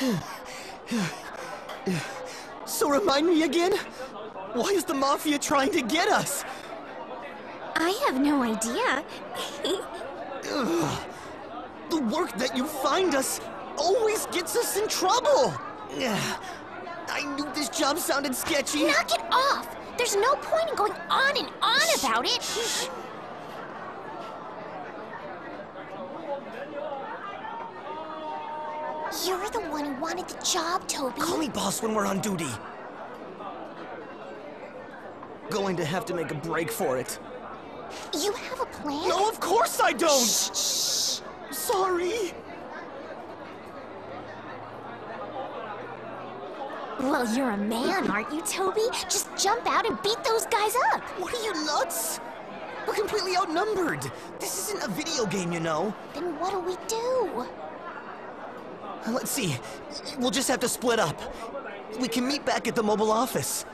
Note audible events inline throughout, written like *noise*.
*sighs* So remind me again? Why is the Mafia trying to get us? I have no idea. *sighs* The work that you find us always gets us in trouble. *sighs* I knew this job sounded sketchy. Knock it off! There's no point in going on and on about it. You're the one who wanted the job, Toby. Call me boss when we're on duty. Going to have to make a break for it. You have a plan? No, of course I don't! Shh. Sorry. Well, you're a man, aren't you, Toby? Just jump out and beat those guys up. What are you nuts? We're completely outnumbered. This isn't a video game, you know. Then what do we do? Let's see. We'll just have to split up. We can meet back at the mobile office.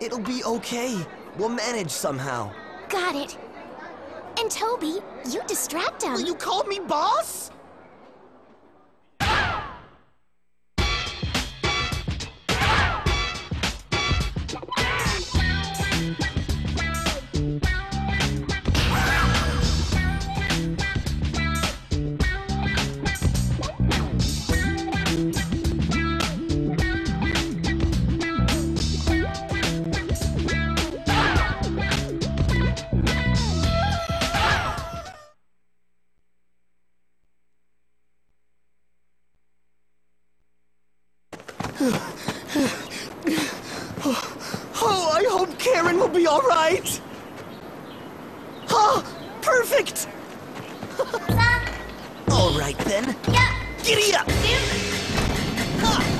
It'll be okay. We'll manage somehow. Got it. And Toby, you distract him. Will you call me boss? Oh, I hope Karen will be all right. Ah, oh, perfect. all right then. Yeah. Giddy up. Yeah. Ah.